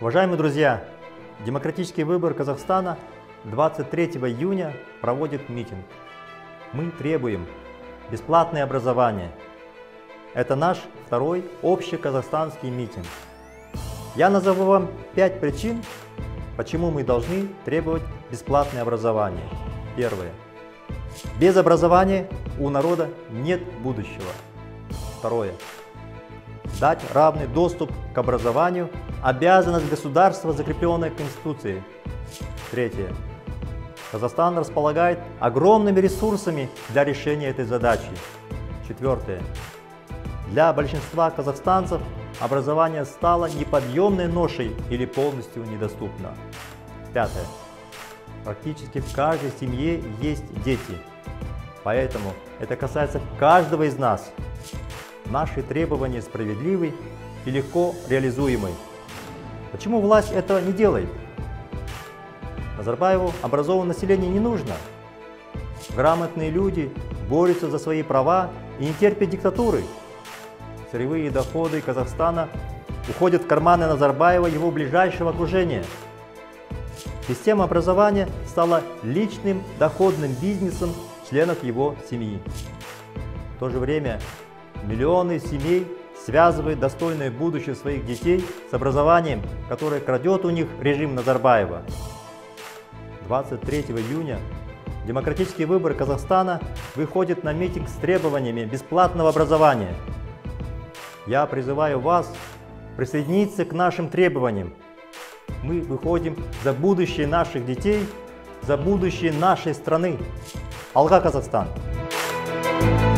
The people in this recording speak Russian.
Уважаемые друзья, демократический выбор Казахстана 23 июня проводит митинг. Мы требуем бесплатное образование. Это наш второй общеказахстанский митинг. Я назову вам пять причин, почему мы должны требовать бесплатное образование. Первое. Без образования у народа нет будущего. Второе. Дать равный доступ к образованию – обязанность государства, закрепленная Конституцией. Третье. Казахстан располагает огромными ресурсами для решения этой задачи. Четвертое. Для большинства казахстанцев образование стало неподъемной ношей или полностью недоступно. Пятое. Практически в каждой семье есть дети. Поэтому это касается каждого из нас. Наши требования справедливы и легко реализуемы. Почему власть этого не делает? Назарбаеву образованное население не нужно. Грамотные люди борются за свои права и не терпят диктатуры. Сырьевые доходы Казахстана уходят в карманы Назарбаева и его ближайшего окружения. Система образования стала личным доходным бизнесом членов его семьи. В то же время миллионы семей связывают достойное будущее своих детей с образованием, которое крадет у них режим Назарбаева. 23 июня демократический выбор Казахстана выходит на митинг с требованиями бесплатного образования. Я призываю вас присоединиться к нашим требованиям. Мы выходим за будущее наших детей, за будущее нашей страны. Алга Казахстан! thank you